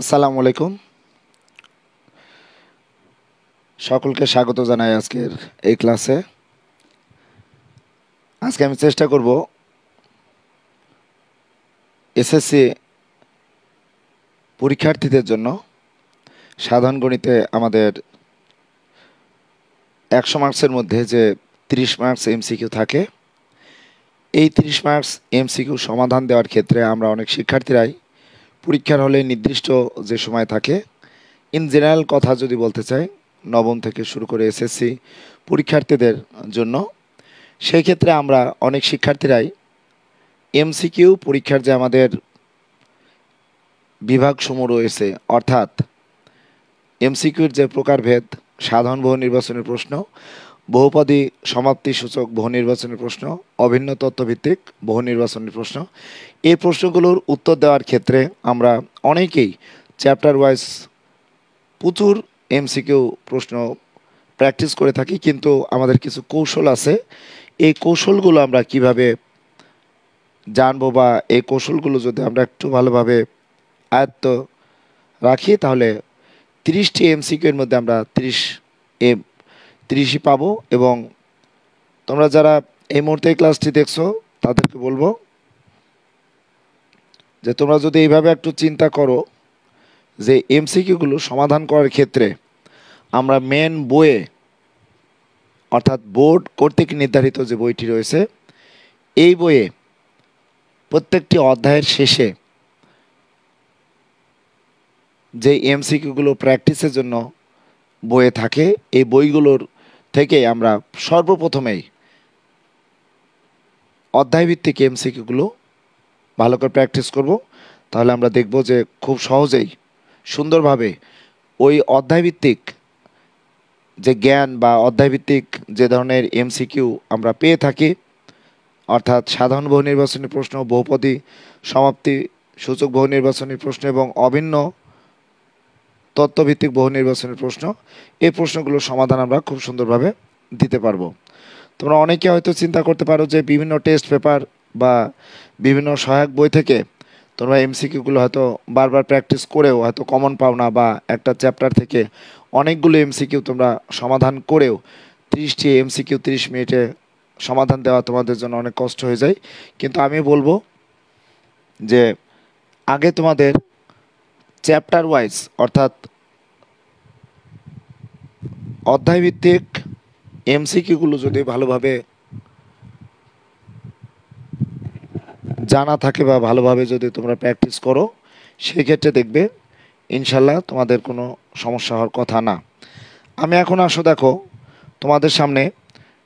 আসসালামু আলাইকুম। সকলকে স্বাগত জানাই আজকের এই ক্লাসে। আজকে আমি চেষ্টা করব এসএসসি পরীক্ষার্থীদের জন্য সাধারণ গণিতে আমাদের একশো মার্কসের মধ্যে যে তিরিশ মার্কস এমসিকিউ থাকে, এই তিরিশ মার্কস এমসিকিউ সমাধান দেওয়ার ক্ষেত্রে আমরা অনেক শিক্ষার্থীরাই পরীক্ষার হলে নির্দিষ্ট যে সময় থাকে ইন জেনারেল কথা যদি বলতে চাই, নবম থেকে শুরু করে এসএসসি পরীক্ষার্থীদের জন্য, সেই ক্ষেত্রে আমরা অনেক শিক্ষার্থীরাই এমসিকিউ পরীক্ষার যে আমাদের বিভাগসমূহ রয়েছে, অর্থাৎ এমসিকিউর যে প্রকারভেদ, সাধারণ বহু নির্বাচনের প্রশ্ন বহুপদী সমাপ্তি সূচক বহু নির্বাচনের প্রশ্ন, অভিন্ন তত্ত্বভিত্তিক বহু নির্বাচনের প্রশ্ন। এই প্রশ্নগুলোর উত্তর দেওয়ার ক্ষেত্রে আমরা অনেকেই চ্যাপ্টার ওয়াইজ প্রচুর এমসিকিউ প্রশ্ন প্র্যাকটিস করে থাকি, কিন্তু আমাদের কিছু কৌশল আছে। এই কৌশলগুলো আমরা কীভাবে জানব বা এই কৌশলগুলো যদি আমরা একটু ভালোভাবে আয়ত্ত রাখি, তাহলে তিরিশটি এমসিকিউ এর মধ্যে আমরা তিরিশ এম তিরিশই পাবো এবং তোমরা যারা এই মুহূর্তে ক্লাসটি দেখছ, তাদেরকে বলব যে তোমরা যদি এইভাবে একটু চিন্তা করো যে এমসিকিউগুলো সমাধান করার ক্ষেত্রে আমরা মেন বইয়ে, অর্থাৎ বোর্ড কর্তৃক নির্ধারিত যে বইটি রয়েছে, এই বইয়ে প্রত্যেকটি অধ্যায়ের শেষে যে এমসিকিউগুলো প্র্যাকটিসের জন্য বইয়ে থাকে, এই বইগুলোর থেকে আমরা সর্বপ্রথমেই অধ্যায়ভিত্তিক এমসিকিউগুলো ভালো করে প্র্যাকটিস করব। তাহলে আমরা দেখব যে খুব সহজেই, সুন্দরভাবে ওই অধ্যায়ভিত্তিক যে জ্ঞান বা অধ্যায়ভিত্তিক যে ধরনের এমসিকিউ আমরা পেয়ে থাকি, অর্থাৎ সাধারণ বহু নির্বাচনী প্রশ্ন, বহুপদী সমাপ্তি সূচক বহু নির্বাচনী প্রশ্ন এবং অভিন্ন তত্ত্বভিত্তিক বহু নির্বাচনের প্রশ্ন। এই প্রশ্নগুলোর সমাধান আমরা খুব সুন্দরভাবে দিতে পারব। তোমরা অনেকে হয়তো চিন্তা করতে পারো যে বিভিন্ন টেস্ট পেপার বা বিভিন্ন সহায়ক বই থেকে তোমরা এমসিকিউগুলো হয়তো বারবার প্র্যাকটিস করেও হয়তো কমন পাও না বা একটা চ্যাপ্টার থেকে অনেকগুলো এমসিকিউ তোমরা সমাধান করেও তিরিশটি এমসিকিউ তিরিশ মিনিটে সমাধান দেওয়া তোমাদের জন্য অনেক কষ্ট হয়ে যায়। কিন্তু আমি বলব যে আগে তোমাদের চ্যাপ্টার ওয়াইজ অর্থাৎ অধ্যায়ভিত্তিক এমসিকিউগুলো যদি ভালোভাবে জানা থাকে বা ভালোভাবে যদি তোমরা প্র্যাকটিস করো, সেক্ষেত্রে দেখবে ইনশাল্লাহ তোমাদের কোনো সমস্যা হওয়ার কথা না। আমি এখন আসো দেখো, তোমাদের সামনে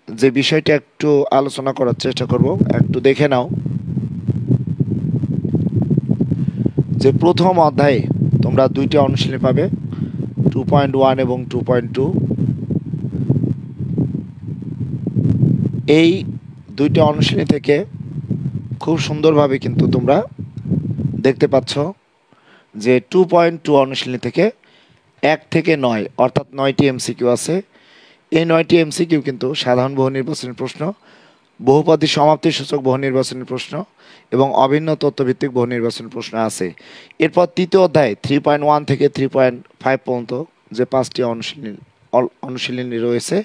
যে বিষয়টা একটু আলোচনা করার চেষ্টা করব, একটু দেখে নাও। যে প্রথম অধ্যায়ে তোমরা দুইটা অনুশীলনী পাবে টু পয়েন্ট ওয়ান এবং টু পয়েন্ট টু এই দুইটা অনুশীলনী থেকে খুব সুন্দরভাবে কিন্তু তোমরা দেখতে পাচ্ছ যে টু পয়েন্ট টু অনুশীলনী থেকে এক থেকে নয়, অর্থাৎ নয়টি এমসিকিউ আছে। এই নয়টি এমসিকিউ কিন্তু সাধারণ বহু নির্বাচনী প্রশ্ন বহুপদী সমাপ্তি সূচক বহু নির্বাচনের প্রশ্ন এবং অভিন্ন তথ্যভিত্তিক বহু নির্বাচনের প্রশ্ন আছে। এরপর তৃতীয় অধ্যায় থ্রি পয়েন্ট ওয়ান থেকে থ্রি পয়েন্ট ফাইভ পর্যন্ত যে পাঁচটি অনুশীলনী অনুশীলনী রয়েছে,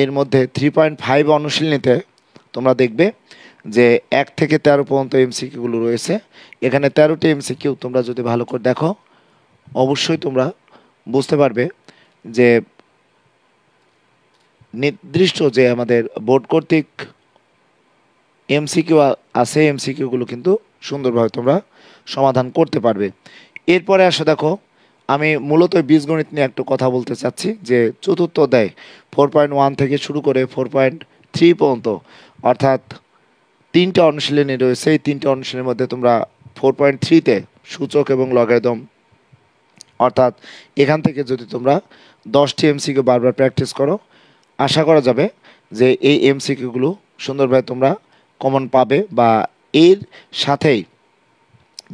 এর মধ্যে থ্রি পয়েন্ট ফাইভ অনুশীলনীতে তোমরা দেখবে যে এক থেকে তেরো পর্যন্ত এমসিকিউগুলো রয়েছে। এখানে তেরোটি এমসিকিউ তোমরা যদি ভালো করে দেখো, অবশ্যই তোমরা বুঝতে পারবে যে নির্দিষ্ট যে আমাদের বোর্ড কর্তৃক এমসিকিউ আছে, এমসিকিউগুলো কিন্তু সুন্দরভাবে তোমরা সমাধান করতে পারবে। এরপরে আসো দেখো, আমি মূলত বীজগণিত নিয়ে একটু কথা বলতে চাচ্ছি, যে চতুর্থ অধ্যায় ফোর পয়েন্ট ওয়ান থেকে শুরু করে ফোর পয়েন্ট থ্রি পর্যন্ত, অর্থাৎ তিনটা অনুশীলনী রয়েছে, এই তিনটা অনুশীলনের মধ্যে তোমরা ফোর পয়েন্ট থ্রিতে সূচক এবং লগারিদম অর্থাৎ এখান থেকে যদি তোমরা দশটি এমসিকিউ বারবার প্র্যাকটিস করো, আশা করা যাবে যে এই এমসিকিউগুলো সুন্দরভাবে তোমরা কমন পাবে বা এর সাথেই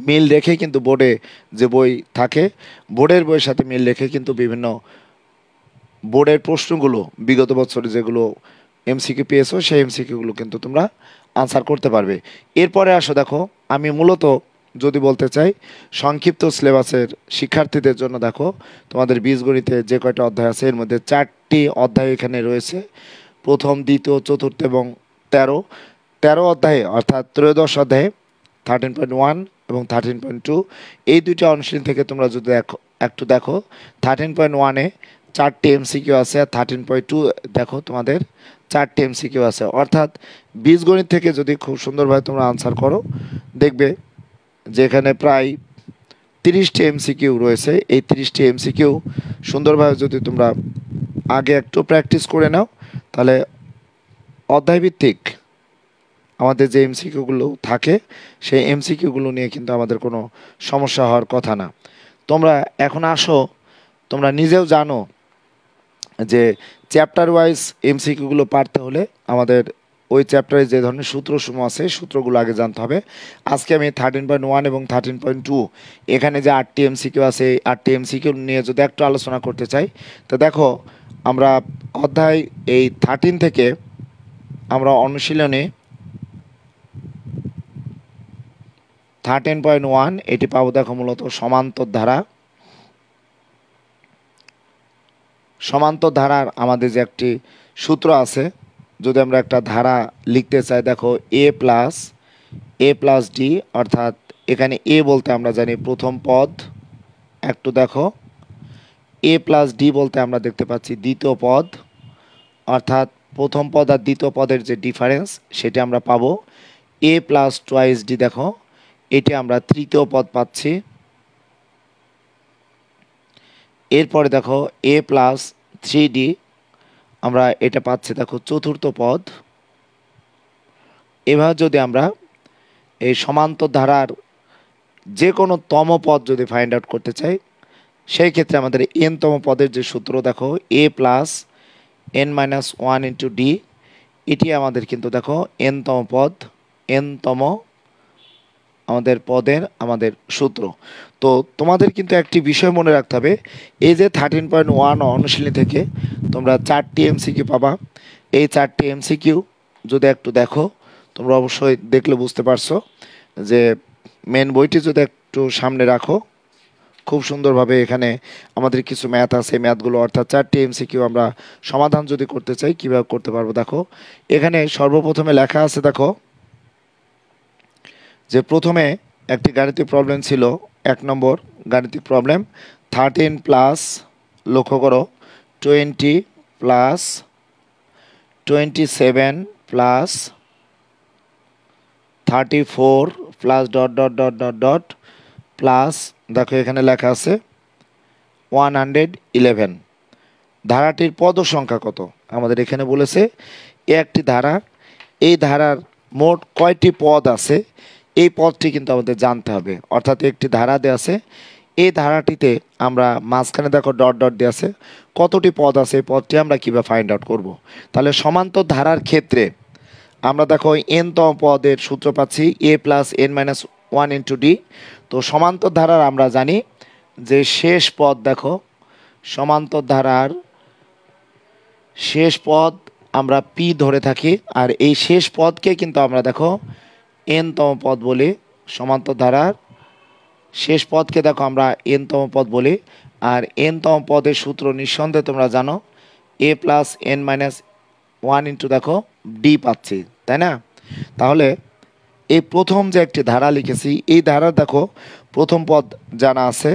মিল রেখে কিন্তু বোর্ডে যে বই থাকে, বোর্ডের বইয়ের সাথে মিল রেখে কিন্তু বিভিন্ন বোর্ডের প্রশ্নগুলো বিগত বছরে যেগুলো এমসিকিউ পেয়েছ, সেই এমসিকিউগুলো কিন্তু তোমরা আনসার করতে পারবে। এরপরে আসো দেখো, আমি মূলত যদি বলতে চাই, সংক্ষিপ্ত সিলেবাসের শিক্ষার্থীদের জন্য দেখো, তোমাদের বীজগণিতে যে কয়টা অধ্যায় আছে, এর মধ্যে চারটি অধ্যায় এখানে রয়েছে। প্রথম, দ্বিতীয়, চতুর্থ এবং তেরো। তেরো অধ্যায়ে, অর্থাৎ ত্রয়োদশ অধ্যায়ে থার্টিন পয়েন্ট ওয়ান এবং থার্টিন পয়েন্ট টু এই দুইটা অনুশীলন থেকে তোমরা যদি দেখো, একটু দেখো থার্টিন পয়েন্ট ওয়ানে চারটি এমসিকিউ আছে আর থার্টিন পয়েন্ট টু দেখো তোমাদের চারটি এমসিকিউ আছে। অর্থাৎ বীজগণিত থেকে যদি খুব সুন্দরভাবে তোমরা আনসার করো, দেখবে যে এখানে প্রায় তিরিশটি এমসিকিউ রয়েছে। এই তিরিশটি এমসিকিউ সুন্দরভাবে যদি তোমরা আগে একটু প্র্যাকটিস করে নাও, তাহলে অধ্যায়ভিত্তিক আমাদের যে এমসিকিউগুলো থাকে, সেই এমসিকিউগুলো নিয়ে কিন্তু আমাদের কোনো সমস্যা হওয়ার কথা না। তোমরা এখন আসো, তোমরা নিজেও জানো যে চ্যাপ্টার ওয়াইজ এমসিকিউগুলো পারতে হলে আমাদের ওই চ্যাপ্টারে যে ধরনের সূত্রসমূহ আছে সূত্রগুলো আগে জানতে হবে। আজকে আমি থার্টিন পয়েন্ট ওয়ান এবং থার্টিন পয়েন্ট টু এখানে যে আটটি এমসিকিউ আছে, এই আটটি এমসিকিউ নিয়ে যদি একটু আলোচনা করতে চাই, তো দেখো, আমরা অধ্যায় এই থার্টিন থেকে আমরা অনুশীলনে থার্টিন পয়েন্ট ওয়ান এটি পাবো দেখো মূলত সমান্তর ধারা সমান্তর ধারার আমাদের যে একটি সূত্র আছে, যদি আমরা একটা ধারা লিখতে চাই, দেখো a plus a plus d অর্থাৎ এখানে এ বলতে আমরা জানি প্রথম পদ। একটু দেখো এ প্লাস ডি বলতে আমরা দেখতে পাচ্ছি দ্বিতীয় পদ। অর্থাৎ প্রথম পদ আর দ্বিতীয় পদের যে ডিফারেন্স সেটি আমরা পাবো। এ প্লাস টোয়াইস ডি দেখো এটি আমরা তৃতীয় পদ পাচ্ছি। এরপরে দেখো এ প্লাস থ্রি ডি আমরা এটা পাচ্ছি, দেখো, চতুর্থ পদ। এভাবে যদি আমরা এই সমান্তর ধারার যে কোনো তম পদ যদি ফাইন্ড আউট করতে চাই, সেই ক্ষেত্রে আমাদের এনতম পদের যে সূত্র, দেখো a plus n minus one into d এটি আমাদের কিন্তু, দেখো এনতম পদ এনতম আমাদের পদের আমাদের সূত্র। তো তোমাদের কিন্তু একটি বিষয় মনে রাখতে হবে, এই যে থার্টিন পয়েন্ট ওয়ান অনুশীলনী থেকে তোমরা চারটি এমসিকিউ পাবা। এই চারটি এমসিকিউ যদি একটু দেখো, তোমরা অবশ্যই দেখলে বুঝতে পারছ যে মেন বইটি যদি একটু সামনে রাখো, খুব সুন্দরভাবে এখানে আমাদের কিছু ম্যাথ আছে ম্যাথগুলো অর্থাৎ চারটি এমসিকিউ আমরা সমাধান যদি করতে চাই, কীভাবে করতে পারব দেখো। এখানে সর্বপ্রথমে লেখা আছে দেখো যে প্রথমে একটি গাণিতিক প্রবলেম ছিল, এক নম্বর গাণিতিক প্রবলেম থার্টিন প্লাস লক্ষ্য করো twenty plus twenty seven plus thirty four plus dot dot dot dot dot plus দেখো এখানে লেখা আছে ওয়ান হান্ড্রেড ইলেভেন ধারাটির পদ সংখ্যা কত? আমাদের এখানে বলেছে এ একটি ধারা, এই ধারার মোট কয়টি পদ আছে? এই পদটি কিন্তু আমাদের জানতে হবে। অর্থাৎ একটি ধারা দেওয়া আছে। এই ধারাটিতে আমরা মাঝখানে দেখো ডট ডট দিয়ে আছে। কতটি পদ আছে? এই পদটি আমরা কীভাবে ফাইন্ড আউট করব। তাহলে সমান্তর ধারার ক্ষেত্রে আমরা দেখো এনতম পদের সূত্র পাচ্ছি a plus n minus one into d তো সমান্তর ধারার আমরা জানি যে শেষ পদ দেখো, সমান্তর ধারার শেষ পদ আমরা পি ধরে থাকি। আর এই শেষ পদকে কিন্তু আমরা দেখো এনতম পদ বলি সমান্তর ধারার শেষ পদকে দেখো আমরা এনতম পদ বলি। আর এনতম পদের সূত্র নিঃসন্দেহে তোমরা জানো, a plus n minus one into দেখো ডি পাচ্ছি, তাই না? তাহলে এই প্রথম যে একটি ধারা লিখেছি, এই ধারা দেখো, প্রথম পদ জানা আছে,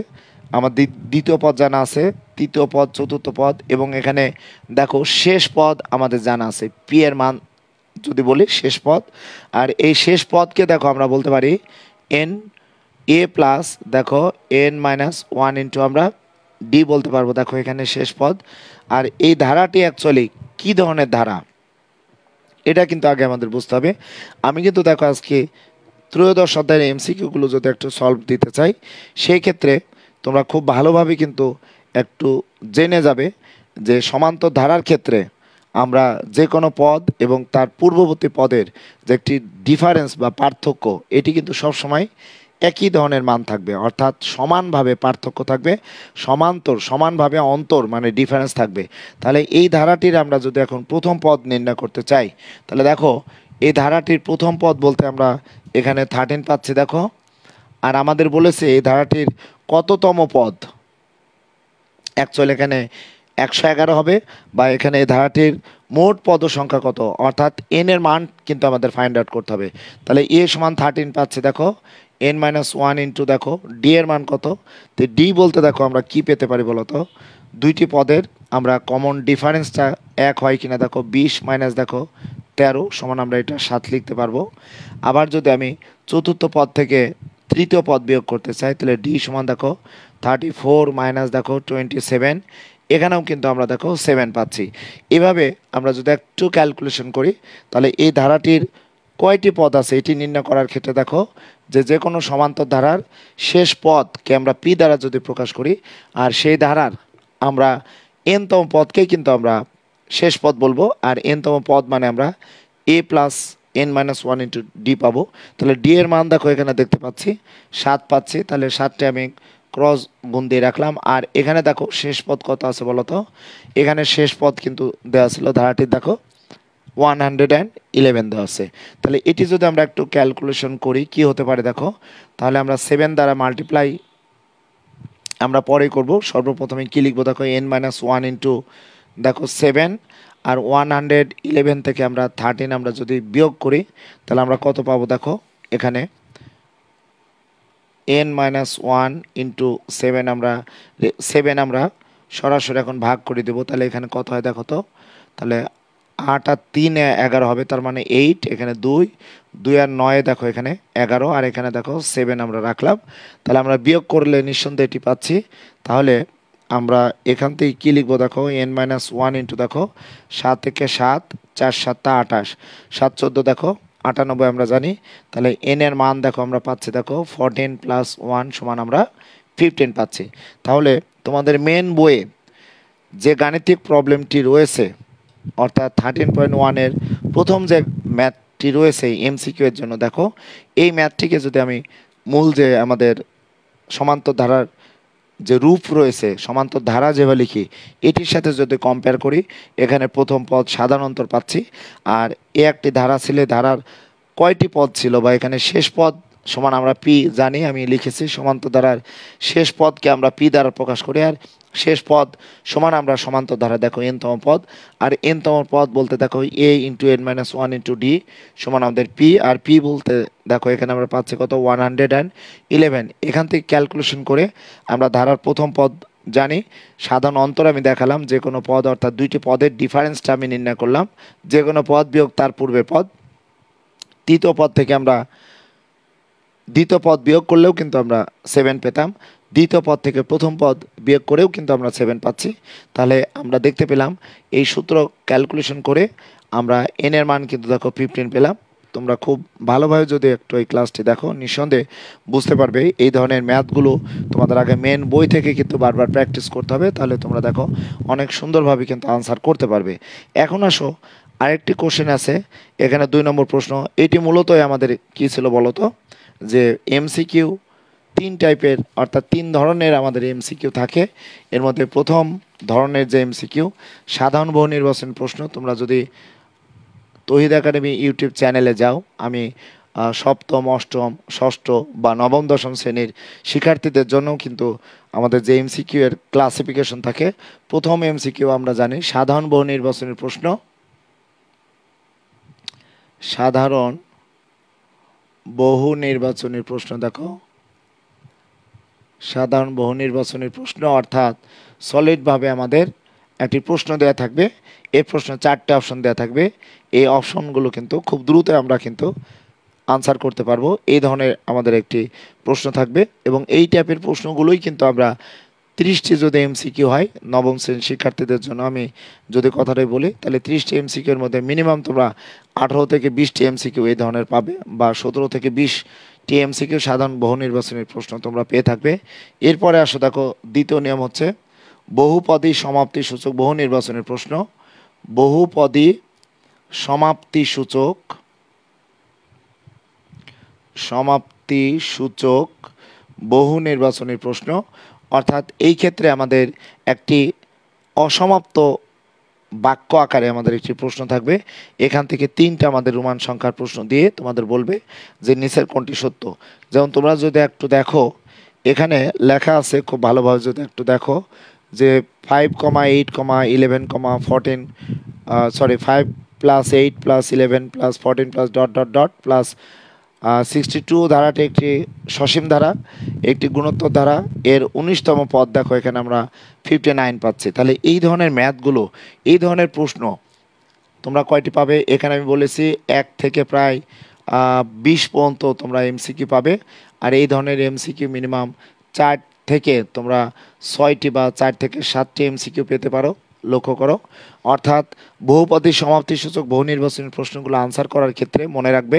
আমার দ্বিতীয় পদ জানা আছে, তৃতীয় পদ, চতুর্থ পদ, এবং এখানে দেখো শেষ পদ আমাদের জানা আছে, পি এর মান যদি বলি, শেষ পদ আর এই শেষ পদকে দেখো আমরা বলতে পারি এন এ প্লাস দেখো এন মাইনাস ওয়ান ইন্টু আমরা ডি বলতে পারব, দেখো এখানে শেষ পদ আর এই ধারাটি অ্যাকচুয়ালি কী ধরনের ধারা? এটা কিন্তু আগে আমাদের বুঝতে হবে। আমি কিন্তু দেখো আজকে ত্রয়োদশ অধ্যায়ের এমসিকিউগুলো যদি একটু সলভ দিতে চাই, সেই ক্ষেত্রে তোমরা খুব ভালোভাবে কিন্তু একটু জেনে যাবে যে সমান্তর ধারার ক্ষেত্রে আমরা যে কোনো পদ এবং তার পূর্ববর্তী পদের যে একটি ডিফারেন্স বা পার্থক্য, এটি কিন্তু সবসময় একই ধরনের মান থাকবে। অর্থাৎ সমানভাবে পার্থক্য থাকবে, সমান্তর, সমানভাবে অন্তর মানে ডিফারেন্স থাকবে। তাহলে এই ধারাটির আমরা যদি এখন প্রথম পদ নির্ণয় করতে চাই, তাহলে দেখো, এই ধারাটির প্রথম পদ বলতে আমরা এখানে থার্টিন পাচ্ছি, দেখো। আর আমাদের বলেছে এই ধারাটির কততম পদ? অ্যাকচুয়ালি এখানে একশো এগারো হবে বা এখানে এই ধারাটির মোট পদ সংখ্যা কত? অর্থাৎ এন এর মান কিন্তু আমাদের ফাইন্ড আউট করতে হবে। তাহলে এ সমান থার্টিন পাচ্ছে, দেখো। এন মাইনাস ওয়ান ইন্টু দেখো ডি এর মান কত? তো ডি বলতে, দেখো, আমরা কি পেতে পারি বলতো দুইটি পদের আমরা কমন ডিফারেন্সটা এক হয় কিনা, দেখো, বিশ মাইনাস দেখো, তেরো সমান আমরা এটা সাত লিখতে পারব। আবার যদি আমি চতুর্থ পদ থেকে তৃতীয় পদ বিয়োগ করতে চাই, তাহলে ডি সমান, দেখো থার্টি ফোর মাইনাস দেখো টোয়েন্টি সেভেন এখানেও কিন্তু আমরা দেখো সেভেন পাচ্ছি। এভাবে আমরা যদি একটু ক্যালকুলেশন করি, তাহলে এই ধারাটির কয়টি পদ আছে এটি নির্ণয় করার ক্ষেত্রে দেখো, যে যে কোনো সমান্তর ধারার শেষ পদকে আমরা পি দ্বারা যদি প্রকাশ করি, আর সেই ধারার আমরা এনতম পদকেই কিন্তু আমরা শেষ পদ বলব, আর এনতম পদ মানে আমরা a plus n minus one into d পাবো। তাহলে ডি এর মান দেখো এখানে দেখতে পাচ্ছি, সাত পাচ্ছি, তাহলে সাতটি আমি ক্রস গুণ দিয়ে রাখলাম। আর এখানে দেখো শেষ পদ কত আছে বলো তো? এখানে শেষ পদ কিন্তু দেওয়া ছিল ধারাটির দেখো ওয়ান হান্ড্রেড অ্যান্ড ইলেভেন দেওয়া আছে। তাহলে এটি যদি আমরা একটু ক্যালকুলেশন করি, কি হতে পারে দেখো? তাহলে আমরা সেভেন দ্বারা মাল্টিপ্লাই আমরা পরে করব। সর্বপ্রথমে কী লিখব দেখো? এন মাইনাস ওয়ান ইন্টু দেখো সেভেন আর ওয়ান হান্ড্রেড ইলেভেন থেকে আমরা থার্টিন আমরা যদি বিয়োগ করি, তাহলে আমরা কত পাবো দেখো? এখানে n minus one into seven আমরা সেভেন আমরা সরাসরি এখন ভাগ করে দেবো। তাহলে এখানে কত হয় দেখো তো? তাহলে আট আর তিন এগারো হবে, তার মানে এইট এখানে দুই দুই আর নয় দেখো এখানে এগারো, আর এখানে দেখো সেভেন আমরা রাখলাম। তাহলে আমরা বিয়োগ করলে নিঃসন্দেহে এটি পাচ্ছি। তাহলে আমরা এখান থেকে কী লিখব দেখো? এন মাইনাস ওয়ান ইন্টু দেখো, সাত থেকে সাত, চার সাতটা আঠাশ, সাত চোদ্দ দেখো আটানব্বই আমরা জানি। তাহলে এন এর মান দেখো আমরা পাচ্ছি, দেখো ফোরটিন প্লাস ওয়ান সমান আমরা ফিফটিন পাচ্ছি। তাহলে তোমাদের মেন বইয়ে যে গাণিতিক প্রবলেমটি রয়েছে, অর্থাৎ থার্টিন পয়েন্ট ওয়ানের প্রথম যে ম্যাথটি রয়েছে এমসিকিউ এর জন্য, দেখো, এই ম্যাথটিকে যদি আমি মূল যে আমাদের সমান্তর ধারার যে রূপ রয়েছে, সমান্তর ধারা যেভাবে লিখি, এটির সাথে যদি কম্পেয়ার করি, এখানে প্রথম পদ সাধারণ অন্তর পাচ্ছি, আর এ একটি ধারা ছিল ধারার কয়টি পদ ছিল বা এখানে শেষ পদ সমান আমরা পি জানি, আমি লিখেছি সমান্তর ধারার শেষ পদকে আমরা পি দ্বারা প্রকাশ করি, আর শেষ পদ সমান আমরা সমান্তর ধারা দেখো এনতম পদ, আর এনতম পদ বলতে দেখো a into n minus one into d সমান আমাদের পি আর পি বলতে দেখো এখানে আমরা পাচ্ছি কত? ওয়ান হান্ড্রেড অ্যান্ড ইলেভেন এখান থেকে ক্যালকুলেশন করে আমরা ধারার প্রথম পদ জানি। সাধারণ অন্তর আমি দেখালাম, যে কোনো পদ অর্থাৎ দুইটি পদের ডিফারেন্সটা আমি নির্ণয় করলাম। যে কোনো পদ বিয়োগ তার পূর্বের পদ। তৃতীয় পদ থেকে আমরা দ্বিতীয় পদ বিয়োগ করলেও কিন্তু আমরা সেভেন পেতাম। দ্বিতীয় পদ থেকে প্রথম পদ বিয়োগ করেও কিন্তু আমরা সেভেন পাচ্ছি। তাহলে আমরা দেখতে পেলাম, এই সূত্র ক্যালকুলেশন করে আমরা এন এর মান কিন্তু দেখো ফিফটিন পেলাম। তোমরা খুব ভালোভাবে যদি একটু এই ক্লাসটি দেখো, নিঃসন্দেহে বুঝতে পারবে এই ধরনের ম্যাথগুলো তোমাদের আগে মেন বই থেকে কিন্তু বারবার প্র্যাকটিস করতে হবে, তাহলে তোমরা দেখো অনেক সুন্দরভাবে কিন্তু আনসার করতে পারবে। এখন আসো, আরেকটি কোশ্চেন আছে, এখানে দুই নম্বর প্রশ্ন, এটি মূলতই আমাদের কী ছিল বলতো? যে এমসিকিউ তিন টাইপের অর্থাৎ তিন ধরনের আমাদের এমসিকিউ থাকে। এর মধ্যে প্রথম ধরনের যে এমসিকিউ সাধারণ বহু নির্বাচন প্রশ্ন। তোমরা যদি তহিদ একাডেমি ইউটিউব চ্যানেলে যাও, আমি সপ্তম, অষ্টম, ষষ্ঠ বা নবম, দশম শ্রেণির শিক্ষার্থীদের জন্যও কিন্তু আমাদের যে এমসিকিউ এর ক্লাসিফিকেশন থাকে, প্রথম এমসিকিউ আমরা জানি সাধারণ বহু নির্বাচনের প্রশ্ন। সাধারণ বহু নির্বাচনের প্রশ্ন দেখো। সাধারণ বহু নির্বাচনের প্রশ্ন, অর্থাৎ সলিডভাবে আমাদের একটি প্রশ্ন দেওয়া থাকবে। এই প্রশ্ন চারটে অপশন দেওয়া থাকবে। এই অপশনগুলো কিন্তু খুব দ্রুত আমরা কিন্তু আনসার করতে পারব। এই ধরনের আমাদের একটি প্রশ্ন থাকবে এবং এই টাইপের প্রশ্নগুলোই কিন্তু আমরা ত্রিশটি যদি এমসিকিউ হয়, নবম শ্রেণির শিক্ষার্থীদের জন্য আমি যদি কথাটাই বলি, তাহলে ত্রিশটি এমসিকিউর মধ্যে মিনিমাম তোমরা আঠারো থেকে বিশটি এমসিকিউ এই ধরনের পাবে বা সতেরো থেকে বিশটি এমসিকিউ সাধারণ বহু নির্বাচনের প্রশ্ন তোমরা পেয়ে থাকবে। এরপরে আসো দেখো, দ্বিতীয় নিয়ম হচ্ছে বহুপদী সমাপ্তি সূচক, বহু নির্বাচনের প্রশ্ন। বহুপদী সমাপ্তি সূচক সমাপ্তি সূচক, বহু নির্বাচনের প্রশ্ন। অর্থাৎ এই ক্ষেত্রে আমাদের একটি অসমাপ্ত বাক্য আকারে আমাদের একটি প্রশ্ন থাকবে। এখান থেকে তিনটা আমাদের রোমান সংখ্যার প্রশ্ন দিয়ে তোমাদের বলবে যে নিচের কোনটি সত্য। যেমন তোমরা যদি একটু দেখো, এখানে লেখা আছে, খুব ভালোভাবে যদি একটু দেখো, যে five comma eight comma eleven comma fourteen sorry five plus eight plus eleven plus fourteen plus dot dot dot plus sixty two ধারাটি একটি সসীম ধারা, একটি গুণোত্তর ধারা। এর উনিশতম পদ দেখো, এখানে আমরা ফিফটি নাইন পাচ্ছি। তাহলে এই ধরনের ম্যাথগুলো, এই ধরনের প্রশ্ন তোমরা কয়টি পাবে? এখানে আমি বলেছি এক থেকে প্রায় বিশ পর্যন্ত তোমরা এমসিকিউ পাবে। আর এই ধরনের এমসিকিউ মিনিমাম চার থেকে তোমরা ছয়টি বা চার থেকে সাতটি এমসিকিউ পেতে পারো। লক্ষ্য করো। অর্থাৎ বহুপদী সমাপ্তি সূচক বহু নির্বাচনী প্রশ্নগুলো আনসার করার ক্ষেত্রে মনে রাখবে,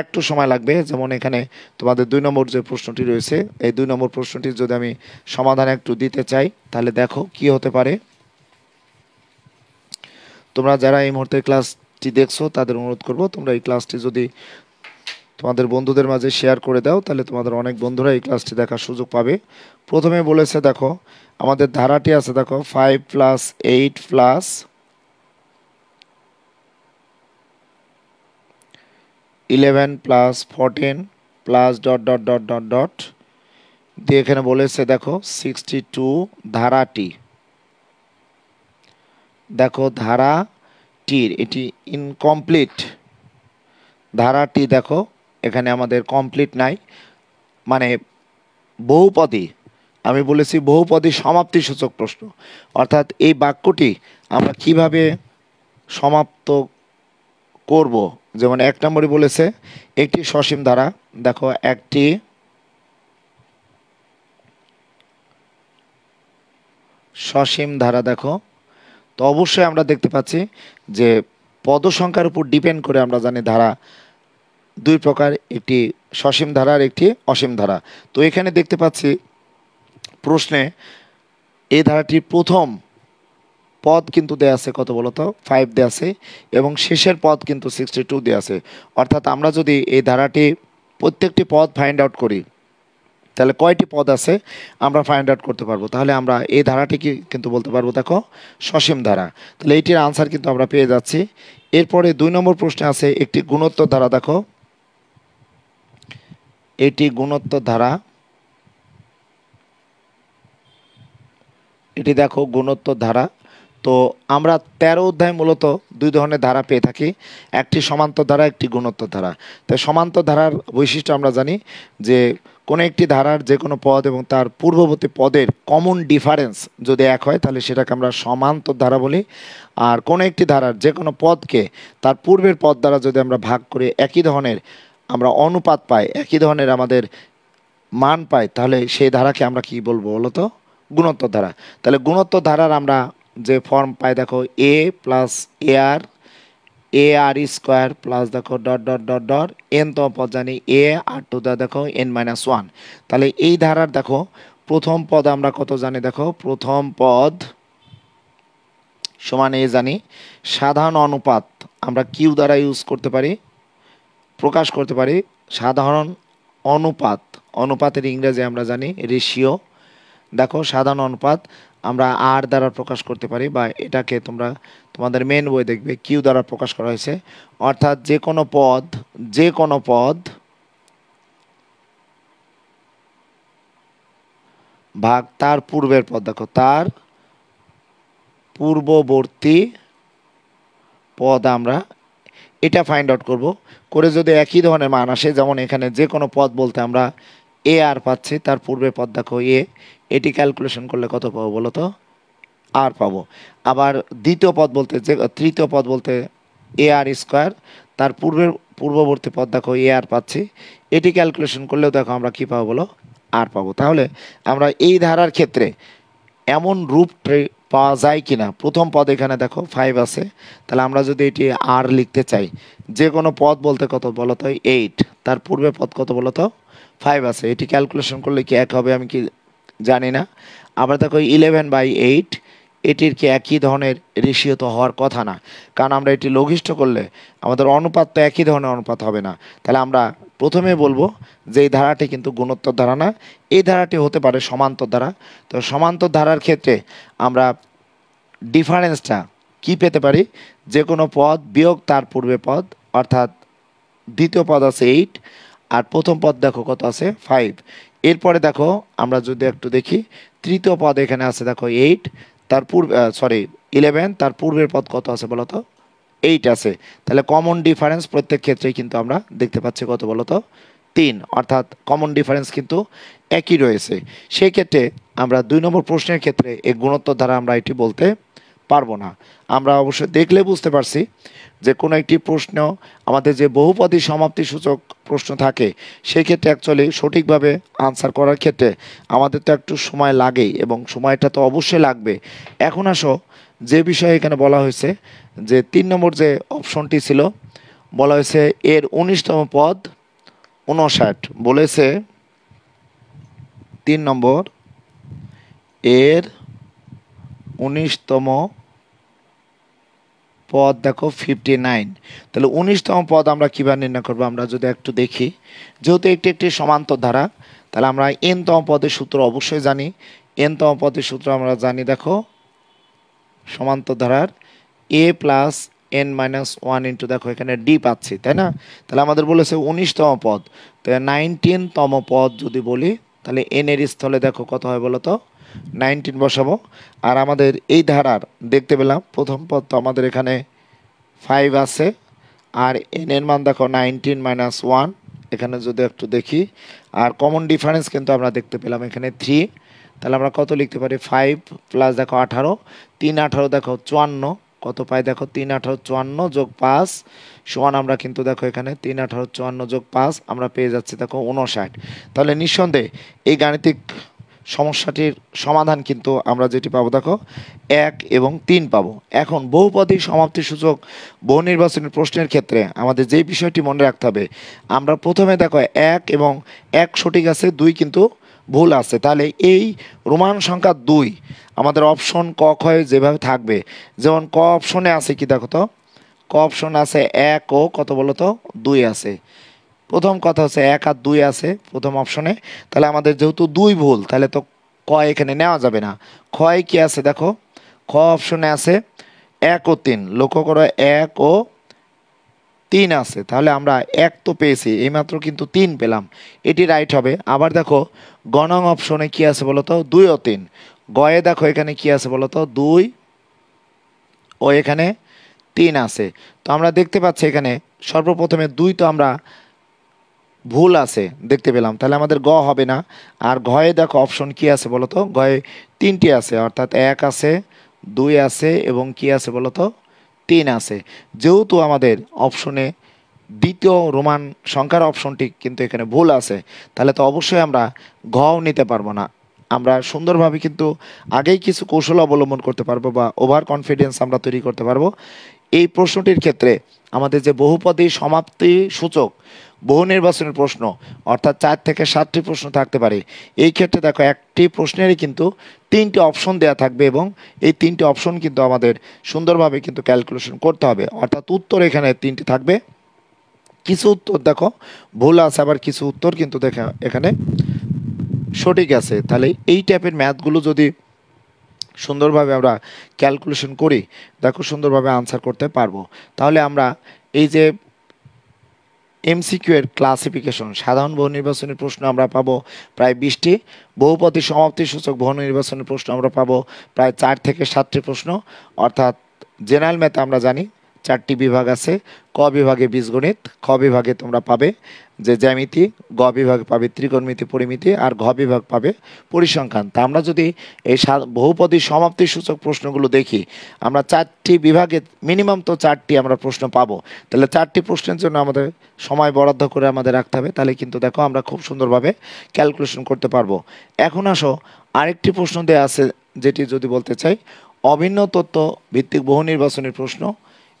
একটু সময় লাগবে। যেমন এখানে তোমাদের দুই নম্বর যে প্রশ্নটি রয়েছে, এই দুই নম্বর প্রশ্নটি যদি আমি সমাধান একটু দিতে চাই, তাহলে দেখো কি হতে পারে। তোমরা যারা এই মুহূর্তে ক্লাসটি দেখছ, তাদের অনুরোধ করব, তোমরা এই ক্লাসটি যদি তোমাদের বন্ধুদের মাঝে শেয়ার করে দাও, তাহলে তোমাদের অনেক বন্ধুরা এই ক্লাসটি দেখার সুযোগ পাবে। প্রথমে বলেছে, দেখো, আমাদের ধারাটি আছে, দেখো five plus eight plus eleven plus fourteen plus dot dot dot dot dot দিয়ে এখানে বলেছে, দেখো সিক্সটি টু ধারাটি। দেখো, ধারাটির, এটি ইনকমপ্লিট ধারাটি, দেখো এখানে আমাদের কমপ্লিট নাই। মানে বহুপদী, আমি বলেছি বহুপদী সমাপ্তি সূচক প্রশ্ন। অর্থাৎ এই বাক্যটি আমরা কীভাবে সমাপ্ত করব? যেমন এক নম্বরে বলেছে, একটি সসীম ধারা দেখো একটি সসীম ধারা দেখো। তো অবশ্যই আমরা দেখতে পাচ্ছি যে পদ সংখ্যার উপর ডিপেন্ড করে আমরা জানি ধারা দুই প্রকার, একটি সসীম ধারা আর একটি অসীম ধারা। তো এখানে দেখতে পাচ্ছি প্রশ্নে এই ধারাটির প্রথম পদ কিন্তু দেয়া আছে কত বলতো ফাইভ দেয়া আছে এবং শেষের পদ কিন্তু সিক্সটি টু দেওয়া আছে। অর্থাৎ আমরা যদি এই ধারাটি প্রত্যেকটি পদ ফাইন্ড আউট করি, তাহলে কয়টি পদ আছে আমরা ফাইন্ড আউট করতে পারব? তাহলে আমরা এই ধারাটিকে কিন্তু বলতে পারব, দেখো, সসীম ধারা। তাহলে এইটির আনসার কিন্তু আমরা পেয়ে যাচ্ছি। এরপরে দুই নম্বর প্রশ্নে আছে একটি গুণোত্তর ধারা, দেখো এটি গুণোত্তর ধারা। এটি দেখো গুণোত্তর ধারা। তো আমরা তেরো অধ্যায় মূলত দুই ধরনের ধারা পেয়ে থাকি। একটি সমান্তর ধারা, একটি গুণোত্তর ধারা। তাই সমান্তর ধারার বৈশিষ্ট্য আমরা জানি যে কোনো একটি ধারার যে কোনো পদ এবং তার পূর্ববর্তী পদের কমন ডিফারেন্স যদি এক হয়, তাহলে সেটাকে আমরা সমান্তর ধারা বলি। আর কোনো একটি ধারার যে কোনো পদকে তার পূর্বের পদ দ্বারা যদি আমরা ভাগ করে একই ধরনের আমরা অনুপাত পাই, একই ধরনের আমাদের মান পাই, তাহলে সেই ধারাকে আমরা কি বলব বলো তো? গুণোত্তর ধারা। তাহলে গুণোত্তর ধারার আমরা যে ফর্ম পাই, দেখো a plus a r a r square plus দেখো dot dot dot dot n তো পদ জানি এ আর টু দা দেখো এন মাইনাস ওয়ান তাহলে এই ধারার দেখো প্রথম পদ আমরা কত জানি? দেখো প্রথম পদ সমান এ জানি। সাধারণ অনুপাত আমরা কিউ দ্বারা ইউজ করতে পারি। প্রকাশ করতে পারি, সাধারণ অনুপাত, অনুপাতের ইংরেজি আমরা জানি রেশিও দেখো, সাধারণ অনুপাত আমরা আর দ্বারা প্রকাশ করতে পারি বা এটাকে তোমরা, তোমাদের মেন বই দেখবে কিউ দ্বারা প্রকাশ করা হয়েছে। অর্থাৎ যে কোনো পদ, যে কোনো পদ ভাগ তার পূর্বের পদ। দেখো, তার পূর্ববর্তী পদ আমরা এটা ফাইন্ড আউট করব। করে যদি একই ধরনের মান আসে, যেমন এখানে যে কোনো পদ বলতে আমরা এ আর পাচ্ছি, তার পূর্বে পদ দেখো এ এটি ক্যালকুলেশন করলে কত পাবো বলো তো? আর পাবো। আবার দ্বিতীয় পদ বলতে যে, তৃতীয় পদ বলতে এ আর স্কোয়ার তার পূর্বের পূর্ববর্তী পদ দেখো এ আর পাচ্ছি। এটি ক্যালকুলেশন করলেও দেখো আমরা কী পাবো বলো? আর পাবো। তাহলে আমরা এই ধারার ক্ষেত্রে এমন রূপ পাওয়া যায় কি না প্রথম পদ এখানে দেখো ফাইভ আছে। তাহলে আমরা যদি এটি আর লিখতে চাই, যে কোনো পদ বলতে কত বলো তো? এইট তার পূর্বে পদ কত বলো তো? ফাইভ আছে। এটি ক্যালকুলেশন করলে কি এক হবে আমি কি জানি না। আবার দেখো ইলেভেন বাই এইট এটির কি একই ধরনের রেশিও তো হওয়ার কথা না? কারণ আমরা এটি লঘিষ্ঠ করলে আমাদের অনুপাত তো একই ধরনের অনুপাত হবে না। তাহলে আমরা প্রথমে বলব যে এই ধারাটি কিন্তু গুণোত্তর ধারা না, এই ধারাটি হতে পারে সমান্তর ধারা। তো সমান্তর ধারার ক্ষেত্রে আমরা ডিফারেন্সটা কি পেতে পারি? যে কোনো পদ বিয়োগ তার পূর্বে পদ, অর্থাৎ দ্বিতীয় পদ আছে এইট আর প্রথম পদ দেখো কত আছে ফাইভ এরপরে দেখো, আমরা যদি একটু দেখি, তৃতীয় পদ এখানে আছে দেখো এইট তার পূর্বে সরি ইলেভেন তার পূর্বের পদ কত আছে বলো তো? এইট আছে। তাহলে কমন ডিফারেন্স প্রত্যেক ক্ষেত্রেই কিন্তু আমরা দেখতে পাচ্ছি, কত বলো তো? তিন। অর্থাৎ কমন ডিফারেন্স কিন্তু একই রয়েছে। সেই ক্ষেত্রে আমরা দুই নম্বর প্রশ্নের ক্ষেত্রে এই গুণোত্তর দ্বারা আমরা এটি বলতে পারব না। আমরা অবশ্যই দেখলে বুঝতে পারছি যে কোনো একটি প্রশ্ন, আমাদের যে বহুপদী সমাপ্তি সূচক প্রশ্ন থাকে সেই ক্ষেত্রে অ্যাকচুয়ালি সঠিকভাবে আনসার করার ক্ষেত্রে আমাদের তো একটু সময় লাগেই এবং সময়টা তো অবশ্যই লাগবে। এখন আসো যে বিষয়ে এখানে বলা হয়েছে, যে তিন নম্বর যে অপশনটি ছিল, বলা হয়েছে এর উনিশতম পদ উনষাট বলেছে তিন নম্বর, এর উনিশতম পদ দেখো ফিফটি নাইন তাহলে উনিশতম পদ আমরা কীভাবে নির্ণয় করব? আমরা যদি একটু দেখি, যেহেতু একটি একটি সমান্তর ধারা, তাহলে আমরা এনতম পদের সূত্র অবশ্যই জানি। এনতম পদের সূত্র আমরা জানি, দেখো সমান্তর ধারার a plus n minus one into দেখো, এখানে ডি পাচ্ছি, তাই না? তাহলে আমাদের বলেছে উনিশতম পদ। তো নাইনটিনতম পদ যদি বলি, তাহলে এন এর স্থলে দেখো কত হয় বলো তো? নাইনটিন বসাবো। আর আমাদের এই ধারার দেখতে পেলাম, প্রথম পদ তো আমাদের এখানে ফাইভ আছে। আর এন এর মান দেখো নাইনটিন মাইনাস ওয়ান এখানে যদি একটু দেখি। আর কমন ডিফারেন্স কিন্তু আমরা দেখতে পেলাম এখানে থ্রি তাহলে আমরা কত লিখতে পারি? ফাইভ প্লাস দেখো আঠারো, তিন আঠারো দেখো চুয়ান্ন, কত পাই? দেখো তিন আঠারো চুয়ান্ন যোগ পাঁচ, সমান আমরা কিন্তু দেখো এখানে তিন আঠারো চুয়ান্ন যোগ পাঁচ, আমরা পেয়ে যাচ্ছি দেখো উনষাট তাহলে নিঃসন্দেহে এই গাণিতিক সমস্যাটির সমাধান কিন্তু আমরা যেটি পাবো দেখো, এক এবং তিন পাবো। এখন বহুপদী সমাপ্তি সূচক বহু নির্বাচনী প্রশ্নের ক্ষেত্রে আমাদের যেই বিষয়টি মনে রাখতে হবে, আমরা প্রথমে দেখো এক এবং এক সঠিক আছে, দুই কিন্তু ভুল আছে। তাহলে এই রোমান সংখ্যা দুই আমাদের অপশন ক ক্ষয় যেভাবে থাকবে। যেমন ক অপশনে আছে কি দেখো তো? ক অপশন আছে এক ও কত বলো তো? দুই আছে। প্রথম কথা হচ্ছে এক আর দুই আছে, প্রথম অপশনে তাহলে আমাদের যেহেতু দুই ভুল, তাহলে তো ক এখানে নেওয়া যাবে না। ক্ষয় কি আছে দেখো? খ অপশনে আছে এক ও তিন। লক্ষ্য করো, এক ও তিন আছে, তাহলে আমরা এক তো পেয়েছি, এইমাত্র কিন্তু তিন পেলাম। এটি রাইট হবে। আবার দেখো, গণং অপশনে কি আছে বলো তো দুই ও তিন। গয়ে দেখো এখানে কি আছে বলো তো দুই ও এখানে তিন আছে। তো আমরা দেখতে পাচ্ছি এখানে সর্বপ্রথমে দুই তো আমরা ভুল আছে, দেখতে পেলাম। তাহলে আমাদের গ হবে না। আর ঘয়ে দেখো অপশন কি আছে বলো তো তিনটি আছে, অর্থাৎ এক আছে, দুই আছে, এবং কি আছে বলো তো তিন আছে। যেহেতু আমাদের অপশনে দ্বিতীয় রোমান সংখ্যার অপশনটি কিন্তু এখানে ভুল আছে, তাহলে তো অবশ্যই আমরা ঘও নিতে পারব না। আমরা সুন্দরভাবে কিন্তু আগেই কিছু কৌশল অবলম্বন করতে পারব বা ওভার কনফিডেন্স আমরা তৈরি করতে পারব। এই প্রশ্নটির ক্ষেত্রে আমাদের যে বহুপদী সমাপ্তি সূচক বহু নির্বাচনের প্রশ্ন, অর্থাৎ চার থেকে সাতটি প্রশ্ন থাকতে পারে। এই ক্ষেত্রে দেখো, একটি প্রশ্নেরই কিন্তু তিনটি অপশন দেওয়া থাকবে এবং এই তিনটি অপশন কিন্তু আমাদের সুন্দরভাবে কিন্তু ক্যালকুলেশন করতে হবে। অর্থাৎ উত্তর এখানে তিনটি থাকবে। কিছু উত্তর দেখো, ভুল আছে, আবার কিছু উত্তর কিন্তু দেখা, এখানে সঠিক আছে। তাহলে এই টাইপের ম্যাথগুলো যদি সুন্দরভাবে আমরা ক্যালকুলেশন করি, দেখো সুন্দরভাবে আনসার করতে পারব। তাহলে আমরা এই যে এমসিকিউ এর ক্লাসিফিকেশন সাধারণ বহু নির্বাচনের প্রশ্ন আমরা পাবো প্রায় বিশটি। বহুপতি সমাপ্তি সূচক বহু নির্বাচনের প্রশ্ন আমরা পাবো প্রায় চার থেকে সাতটি প্রশ্ন। অর্থাৎ জেনারেল ম্যাথে আমরা জানি চারটি বিভাগ আছে। ক বিভাগে বীজগণিত, খ বিভাগে তোমরা পাবে যে জ্যামিতি, গ বিভাগ পাবে ত্রিকোণমিতি, পরিমিতি আর ঘ বিভাগ পাবে পরিসংখ্যান। তা আমরা যদি এই বহুপদী সমাপ্তি সূচক প্রশ্নগুলো দেখি, আমরা চারটি বিভাগে, মিনিমাম তো চারটি আমরা প্রশ্ন পাবো। তাহলে চারটি প্রশ্নের জন্য আমাদের সময় বরাদ্দ করে আমাদের রাখতে হবে। তাহলে কিন্তু দেখো আমরা খুব সুন্দরভাবে ক্যালকুলেশন করতে পারব। এখন আসো, আরেকটি প্রশ্ন দেওয়া আছে যেটি যদি বলতে চাই, অভিন্ন তত্ত্ব ভিত্তিক বহু নির্বাচনের প্রশ্ন।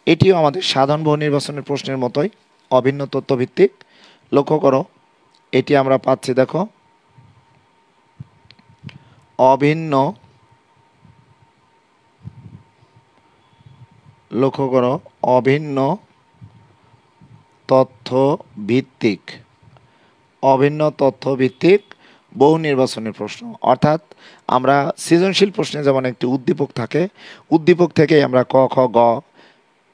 এটিও আমাদের সাধারণ বহু নির্বাচনের প্রশ্নের মতোই অভিন্ন তথ্য ভিত্তিক লক্ষ্য করো, এটি আমরা পাচ্ছি, দেখো। অভিন্ন। লক্ষ্য করো, অভিন্ন তথ্য ভিত্তিক অভিন্ন তথ্য ভিত্তিক বহু নির্বাচনের প্রশ্ন। অর্থাৎ আমরা সৃজনশীল প্রশ্নে যেমন একটি উদ্দীপক থাকে, উদ্দীপক থেকে আমরা ক, খ, গ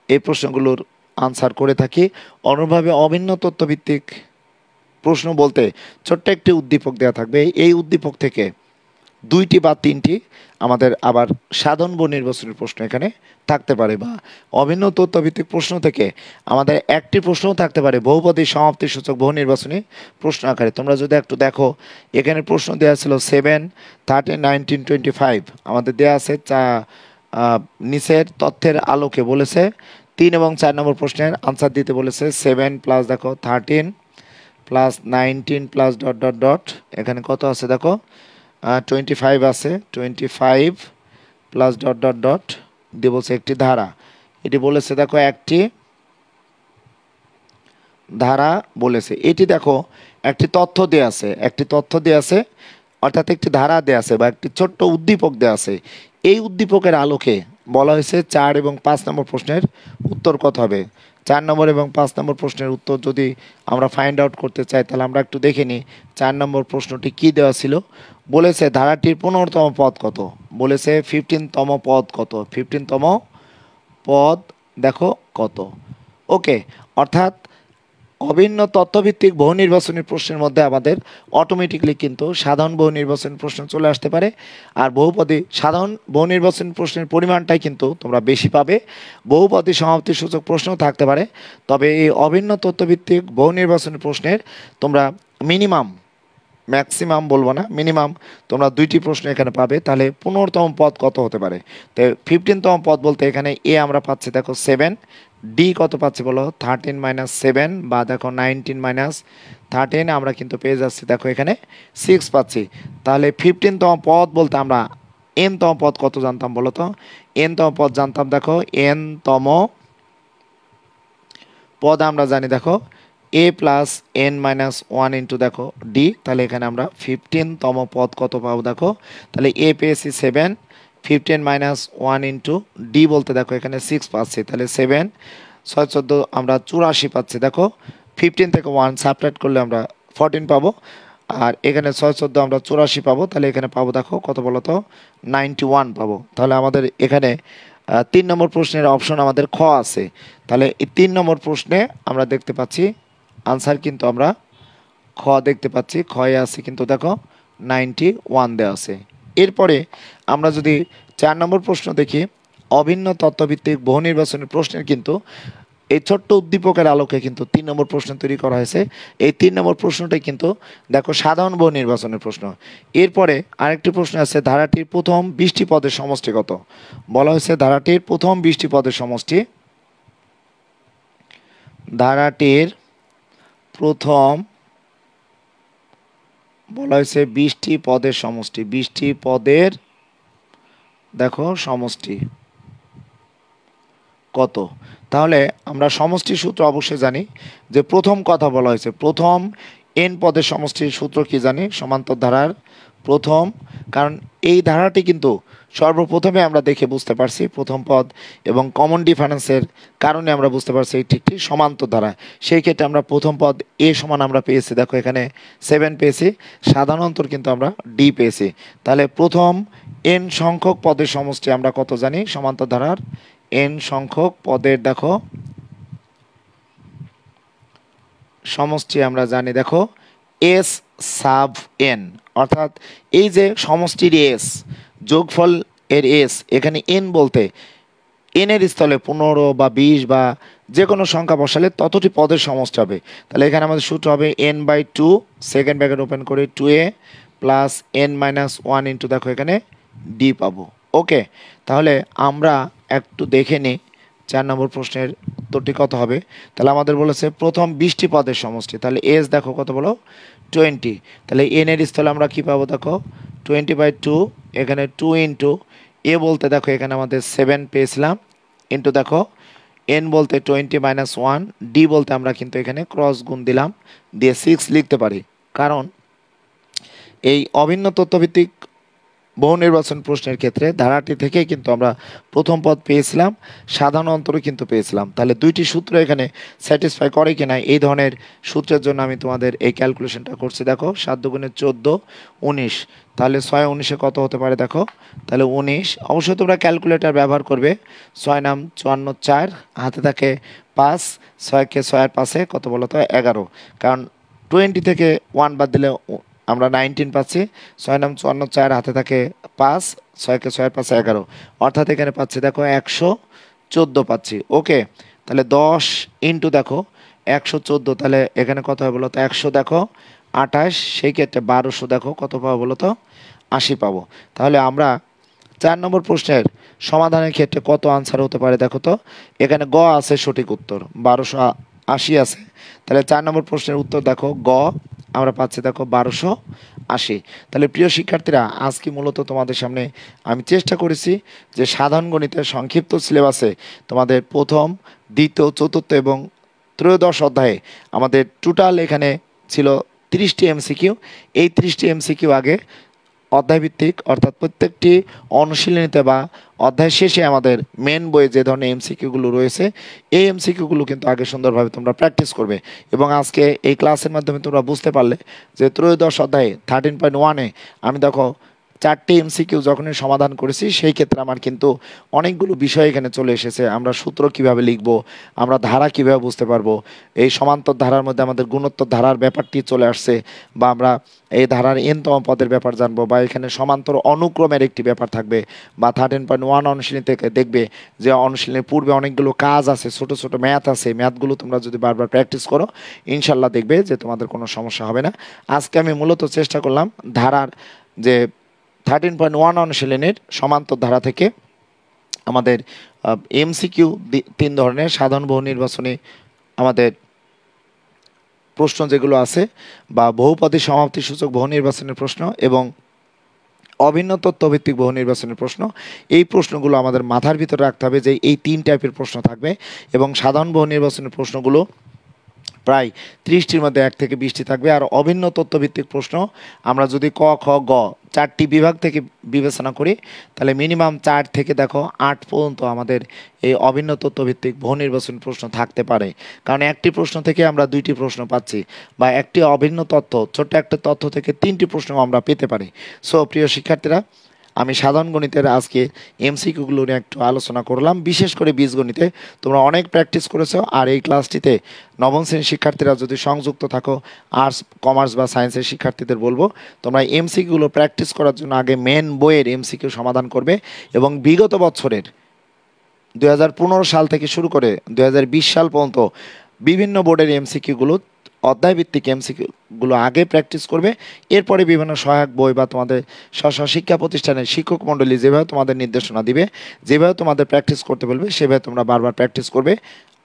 এই প্রশ্নগুলোর আনসার করে থাকি। অনুভাবে অভিন্ন তথ্যভিত্তিক প্রশ্ন বলতে ছোট্ট একটি উদ্দীপক দেওয়া থাকবে। এই উদ্দীপক থেকে দুইটি বা তিনটি আমাদের আবার বহু নির্বাচনের প্রশ্ন এখানে থাকতে পারে বা অভিন্ন তথ্যভিত্তিক প্রশ্ন থেকে আমাদের একটি প্রশ্নও থাকতে পারে। বহুপদী সমাপ্তি সূচক বহু নির্বাচনী প্রশ্ন আকারে। তোমরা যদি একটু দেখো, এখানে প্রশ্ন দেওয়া ছিল seven thirteen nineteen twenty five আমাদের দেওয়া আছে চা নিচের তথ্যের আলোকে বলেছে, তিন এবং চার নম্বর প্রশ্নের আনসার দিতে বলেছে সেভেন প্লাস দেখো thirteen plus nineteen plus dot dot dot এখানে কত আছে দেখো? টোয়েন্টি ফাইভ আছে twenty five plus dot dot dot দিয়ে বলছে একটি ধারা। এটি বলেছে দেখো একটি ধারা বলেছে। এটি দেখো একটি তথ্য দেওয়া আছে, একটি তথ্য দেওয়া আছে, অর্থাৎ একটি ধারা দেওয়া আছে বা একটি ছোট্ট উদ্দীপক দেওয়া আছে। এই উদ্দীপকের আলোকে বলা হয়েছে চার এবং পাঁচ নম্বর প্রশ্নের উত্তর কত হবে? চার নম্বর এবং পাঁচ নম্বর প্রশ্নের উত্তর যদি আমরা ফাইন্ড আউট করতে চাই, তাহলে আমরা একটু দেখে নিই চার নম্বর প্রশ্নটি কি দেওয়া ছিল? বলেছে ধারাটির পনেরোতম পদ কত? বলেছে ফিফটিনতম পদ কত? ফিফটিনতম পদ দেখো কত। ওকে অর্থাৎ অভিন্ন তথ্যভিত্তিক বহু নির্বাচনী প্রশ্নের মধ্যে আমাদের অটোমেটিকলি কিন্তু সাধারণ বহু নির্বাচনী প্রশ্ন চলে আসতে পারে। আর বহুপদী সাধারণ বহু নির্বাচনী প্রশ্নের পরিমাণটাই কিন্তু তোমরা বেশি পাবে। বহুপদী সমাপ্তি সূচক প্রশ্নও থাকতে পারে। তবে এই অভিন্ন তথ্যভিত্তিক বহু নির্বাচনী প্রশ্নের তোমরা মিনিমাম ম্যাক্সিমাম বলব না মিনিমাম তোমরা দুইটি প্রশ্ন এখানে পাবে। তাহলে পনেরোতম পদ কত হতে পারে? তো ফিফটিনতম পদ বলতে এখানে এ আমরা পাচ্ছি, দেখো সেভেন ডি কত পাচ্ছি বলো? থার্টিন মাইনাস সেভেন বা দেখো নাইনটিন মাইনাস থার্টিন আমরা কিন্তু পেয়ে যাচ্ছি, দেখো এখানে সিক্স পাচ্ছি। তাহলে ফিফটিনতম পদ বলতে আমরা এনতম পদ কত জানতাম বলো তো? এনতম পদ জানতাম, দেখো এনতম পদ আমরা জানি, দেখো a plus n minus one into দেখো ডি তাহলে এখানে আমরা ফিফটিনতম পদ কত পাবো, দেখো? তাহলে এ পেয়েছি seven fifteen minus one into d বলতে দেখো এখানে সিক্স পাচ্ছি, তাহলে সেভেন ছয়, চোদ্দ আমরা চুরাশি পাচ্ছি। দেখো ফিফটিন থেকে ওয়ান সাবট্রাক্ট করলে আমরা ফোরটিন পাবো, আর এখানে ছয়, চোদ্দ আমরা চুরাশি পাবো, তাহলে এখানে পাবো দেখো কত বলো তো নাইনটি ওয়ান পাবো। তাহলে আমাদের এখানে তিন নম্বর প্রশ্নের অপশন আমাদের খ আছে। তাহলে এই তিন নম্বর প্রশ্নে আমরা দেখতে পাচ্ছি আনসার কিন্তু আমরা খ দেখতে পাচ্ছি খয়ে আছে কিন্তু দেখো নাইনটি ওয়ান দেওয়া আছে। এরপরে আমরা যদি চার নম্বর প্রশ্ন দেখি, অভিন্ন তত্ত্বভিত্তিক বহু নির্বাচনের প্রশ্নের কিন্তু এই ছোট্ট উদ্দীপকের আলোকে কিন্তু তিন নম্বর প্রশ্ন তৈরি করা হয়েছে। এই তিন নম্বর প্রশ্নটাই কিন্তু দেখো সাধারণ বহু নির্বাচনের প্রশ্ন। এরপরে আরেকটি প্রশ্ন আছে, ধারাটির প্রথম বৃষ্টি পদের সমষ্টি কত? বলা হয়েছে ধারাটির প্রথম বৃষ্টি পদের সমষ্টি ধারাটির প্রথম বলা হয়েছে বিশটি পদের সমষ্টি। বিশটি পদের, দেখো, সমষ্টি। কত? তাহলে আমরা সমষ্টি সূত্র অবশ্যই জানি। যে প্রথম কথা বলা হয়েছে, প্রথম এন পদের সমষ্টির সূত্র কি জানি? সমান্তর ধারার প্রথম, কারণ এই ধারাটি কিন্তু সর্বপ্রথমে আমরা দেখে বুঝতে পারছি প্রথম পদ এবং কমন ডিফারেন্সের কারণে আমরা বুঝতে পারছি এই ঠিকটি সমান্তর ধারা। সেই ক্ষেত্রে আমরা প্রথম পদ এ সমান আমরা পেয়েছি। দেখো এখানে সেভেন পেয়েছি, সাধারণত কিন্তু আমরা ডি পেয়েছি। তাহলে প্রথম এন সংখ্যক পদের সমষ্টি আমরা কত জানি? সমান্তর ধারার এন সংখ্যক পদের, দেখো, সমষ্টি আমরা জানি, দেখো এস সাব এন অর্থাৎ এই যে সমষ্টির এস, যোগফল এর এস, এখানে এন বলতে এনের স্থলে পনেরো বা বিশ বা যে কোনো সংখ্যা বসালে ততটি পদের সমষ্টি হবে। তাহলে এখানে আমাদের সূত্র হবে n by two second bracket open করে two a plus n minus one into দেখো এখানে ডি পাবো। ওকে তাহলে আমরা একটু দেখে নিই চার নম্বর প্রশ্নের উত্তরটি কত হবে। তাহলে আমাদের বলেছে প্রথম বিশটি পদের সমষ্টি। তাহলে এস দেখো কত বলো? টোয়েন্টি। তাহলে এন এর স্থলে আমরা কী পাবো দেখো? টোয়েন্টি বাই টু, এখানে টু ইন্টু এ বলতে দেখো এখানে আমাদের সেভেন পেয়েছিলাম। ইন্টু দেখো এন বলতে টোয়েন্টি মাইনাস ওয়ান ডি বলতে আমরা কিন্তু এখানে ক্রস গুণ দিলাম। দিয়ে সিক্স লিখতে পারি। কারণ এই অভিন্ন তথ্যভিত্তিক বহু নির্বাচন প্রশ্নের ক্ষেত্রে ধারাটি থেকে কিন্তু আমরা প্রথম পদ পেয়েছিলাম, সাধারণ অন্তরে কিন্তু পেয়েছিলাম। তাহলে দুইটি সূত্র এখানে স্যাটিসফাই করে কিনা এই ধরনের সূত্রের জন্য আমি তোমাদের এই ক্যালকুলেশনটা করছি। দেখো, সাত চোদ্দ, উনিশ। তাহলে ছয় উনিশে কত হতে পারে দেখো? তাহলে উনিশ। অবশ্যই তোমরা ক্যালকুলেটর ব্যবহার করবে। ছয় নাম চুয়ান্ন চার, হাতে থাকে পাঁচ, ছয়কে ছয়ের পাশে কত বলো তো এগারো। কারণ টোয়েন্টি থেকে ওয়ান বাদ দিলে আমরা নাইনটিন পাচ্ছি, ছয় নাম চুয়ান্ন, চার হাতে থাকে পাঁচ, ছয়কে ছয়ের পাশে এগারো। অর্থাৎ এখানে পাচ্ছি, দেখো, একশো চোদ্দ পাচ্ছি। ওকে, তাহলে দশ ইন্টু দেখো, একশো চোদ্দ, তাহলে এখানে কত হবে বলো তো? একশো দেখো, আঠাশ, সেই ক্ষেত্রে বারোশো দেখো, কত পাবো বলো তো? আশি পাবো। তাহলে আমরা চার নম্বর প্রশ্নের সমাধানের ক্ষেত্রে কত আনসার হতে পারে দেখো তো? এখানে গ আছে সঠিক উত্তর, বারোশো আশি আছে। তাহলে চার নম্বর প্রশ্নের উত্তর দেখো, গ আমরা পাচ্ছি দেখো বারোশো আশি। তাহলে প্রিয় শিক্ষার্থীরা, আজকে মূলত তোমাদের সামনে আমি চেষ্টা করেছি যে সাধারণ গণিতের সংক্ষিপ্ত সিলেবাসে তোমাদের প্রথম, দ্বিতীয়, চতুর্থ এবং ত্রয়োদশ অধ্যায়ে আমাদের টোটাল এখানে ছিল তিরিশটি এমসিকিউ এই তিরিশটি এমসিকিউ আগে অধ্যায়ভিত্তিক, অর্থাৎ প্রত্যেকটি অনুশীলনীতে বা অধ্যায় শেষে আমাদের মেন বইয়ে যে ধরনের এমসিকিউগুলো রয়েছে, এই এমসিকিউগুলো কিন্তু আগে সুন্দরভাবে তোমরা প্র্যাকটিস করবে। এবং আজকে এই ক্লাসের মাধ্যমে তোমরা বুঝতে পারলে যে ত্রয়োদশ অধ্যায়ে থার্টিন পয়েন্ট ওয়ানে আমি দেখো চারটে এমসিকিউ যখনই সমাধান করেছি, সেই ক্ষেত্রে আমার কিন্তু অনেকগুলো বিষয় এখানে চলে এসেছে। আমরা সূত্র কীভাবে লিখব, আমরা ধারা কীভাবে বুঝতে পারব, এই সমান্তর ধারার মধ্যে আমাদের গুণোত্তর ধারার ব্যাপারটি চলে আসছে বা আমরা এই ধারার এনতম পদের ব্যাপার জানব বা এখানে সমান্তর অনুক্রমের একটি ব্যাপার থাকবে বা থার্টিন পয়েন্ট ওয়ান অনুশীলনী থেকে দেখবে যে অনুশীলনের পূর্বে অনেকগুলো কাজ আছে, ছোট ছোট ম্যাথ আছে। ম্যাথগুলো তোমরা যদি বারবার প্র্যাকটিস করো ইনশাল্লাহ দেখবে যে তোমাদের কোনো সমস্যা হবে না। আজকে আমি মূলত চেষ্টা করলাম ধারার যে থার্টিন পয়েন্ট ওয়ান অনুশীলনের সমান্তর ধারা থেকে আমাদের এমসিকিউ তিন ধরনের সাধারণ বহু নির্বাচনে আমাদের প্রশ্ন যেগুলো আছে বা বহুপদী সমাপ্তি সূচক বহু নির্বাচনের প্রশ্ন এবং অভিন্ন তথ্যভিত্তিক বহু নির্বাচনের প্রশ্ন, এই প্রশ্নগুলো আমাদের মাথার ভিতরে রাখতে হবে যে এই তিন টাইপের প্রশ্ন থাকবে এবং সাধারণ বহু নির্বাচনের প্রশ্নগুলো প্রায় ত্রিশটির মধ্যে এক থেকে বিশটি থাকবে। আর অভিন্ন তথ্যভিত্তিক প্রশ্ন আমরা যদি ক, খ, গ চারটি বিভাগ থেকে বিবেচনা করি, তাহলে মিনিমাম চার থেকে দেখো আট পর্যন্ত আমাদের এই অভিন্ন তথ্যভিত্তিক বহু নির্বাচন প্রশ্ন থাকতে পারে। কারণ একটি প্রশ্ন থেকে আমরা দুইটি প্রশ্ন পাচ্ছি বা একটি অভিন্ন তথ্য, ছোট্ট একটা তথ্য থেকে তিনটি প্রশ্ন আমরা পেতে পারি। সো প্রিয় শিক্ষার্থীরা আমি সাধারণ গণিতের আজকে এমসিকিউগুলো নিয়ে একটু আলোচনা করলাম। বিশেষ করে বীজগণিতে তোমরা অনেক প্র্যাকটিস করেছ। আর এই ক্লাসটিতে নবম শ্রেণির শিক্ষার্থীরা যদি সংযুক্ত থাকো আর্টস কমার্স বা সায়েন্সের শিক্ষার্থীদের বলব, তোমরা এমসিকিউগুলো প্র্যাকটিস করার জন্য আগে মেন বইয়ের এমসিকিউ সমাধান করবে এবং বিগত বছরের দু হাজার পনেরো সাল থেকে শুরু করে দু হাজার বিশ সাল পর্যন্ত বিভিন্ন বোর্ডের এমসিকিউগুলো অধ্যায়ভিত্তিক এমসিকিউগুলো আগে প্র্যাকটিস করবে। এরপরে বিভিন্ন সহায়ক বই বা তোমাদের স্ব শিক্ষা প্রতিষ্ঠানের শিক্ষক মণ্ডলী যেভাবে তোমাদের নির্দেশনা দিবে, যেভাবে তোমাদের প্র্যাকটিস করতে বলবে, সেভাবে তোমরা বারবার প্র্যাকটিস করবে।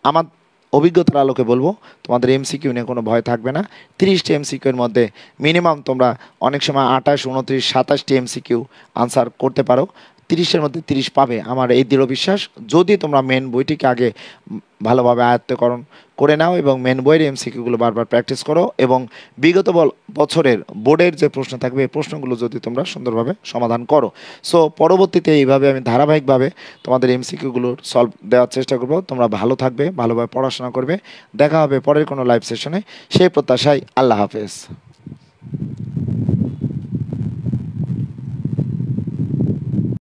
আমার অভিজ্ঞতার আলোকে বলব, তোমাদের এমসিকিউ নিয়ে কোনো ভয় থাকবে না। তিরিশটি এমসিকিউর মধ্যে মিনিমাম তোমরা অনেক সময় আঠাশ, উনত্রিশ, সাতাশটি এমসিকিউ আনসার করতে পারো। তিরিশের মধ্যে তিরিশ পাবে আমার এই দৃঢ় বিশ্বাস। যদি তোমরা মেন বইটিকে আগে ভালোভাবে আয়ত্তকরণ করে নাও এবং মেন বইয়ের এমসিকিউগুলো বারবার প্র্যাকটিস করো এবং বিগত বছরের বোর্ডের যে প্রশ্ন থাকবে, এই প্রশ্নগুলো যদি তোমরা সুন্দরভাবে সমাধান করো। সো পরবর্তীতে এইভাবে আমি ধারাবাহিকভাবে তোমাদের এমসিকিউগুলোর সলভ দেওয়ার চেষ্টা করব। তোমরা ভালো থাকবে, ভালোভাবে পড়াশোনা করবে। দেখা হবে পরের কোনো লাইভ সেশনে সেই প্রত্যাশায় আল্লাহ হাফেজ।